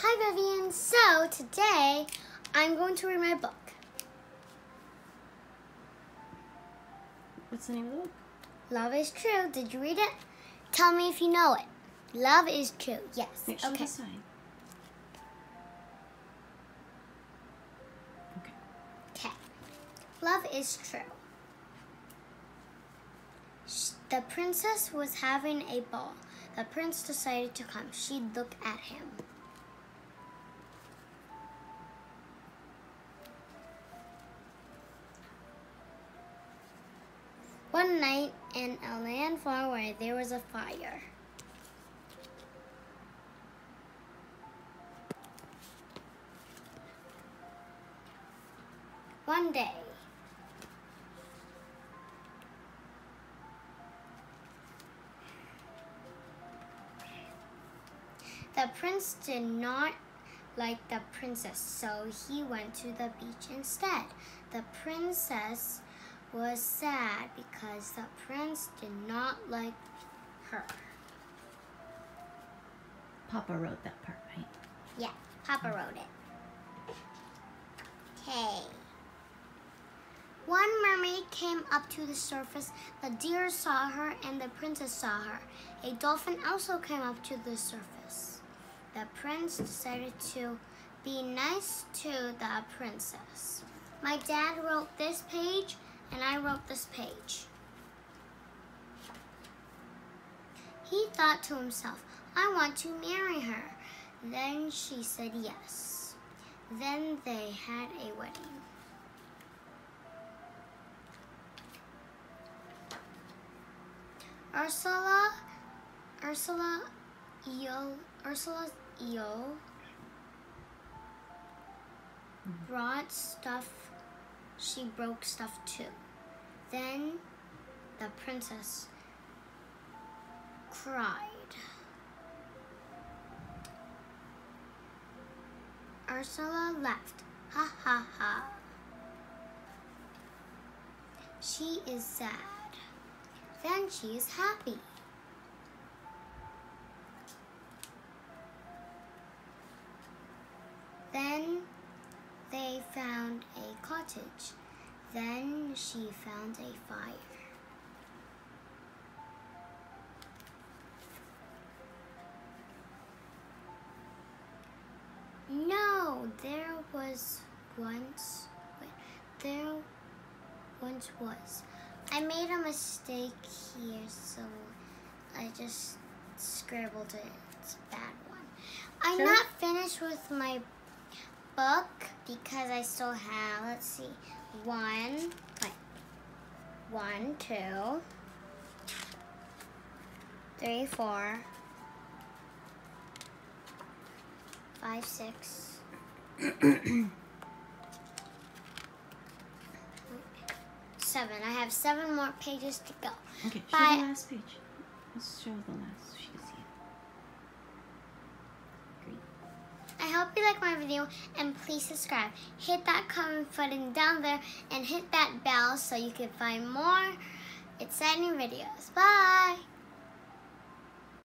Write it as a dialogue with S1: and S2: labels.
S1: Hi Vivian. So today I'm going to read my book.
S2: What's the name of the book?
S1: Love is true. Did you read it? Tell me if you know it. Love is true. Yes.
S2: Make sure
S1: okay.
S2: sign. Okay.
S1: Okay. Love is true. The princess was having a ball. The prince decided to come. She'd look at him. One night in a land far away, there was a fire. One day, the prince did not like the princess, so he went to the beach instead. The princess was sad because the prince did not like her.
S2: Papa wrote that part, right?
S1: Yeah, Papa wrote it. Okay. One mermaid came up to the surface. The deer saw her and the princess saw her. A dolphin also came up to the surface. The prince decided to be nice to the princess. My dad wrote this page and I wrote this page. He thought to himself, I want to marry her. Then she said yes. Then they had a wedding. Ursula, Ursula, eel, Ursula's eel mm-hmm. brought stuff. She broke stuff too. Then the princess cried. Ursula laughed. Ha ha ha. She is sad. Then she is happy. Cottage. Then she found a fire. No, there was once. There once was. I made a mistake here, so I just scribbled it. It's a bad one. I'm
S2: Sure.
S1: not finished with my book because I still have, let's see, one, wait, one, two, three, four, five, six, seven. I have seven more pages to go.
S2: Okay, show
S1: Bye.
S2: the last page. Let's show the last so
S1: hope you like my video and please subscribe. Hit that comment button down there and hit that bell so you can find more exciting videos. Bye!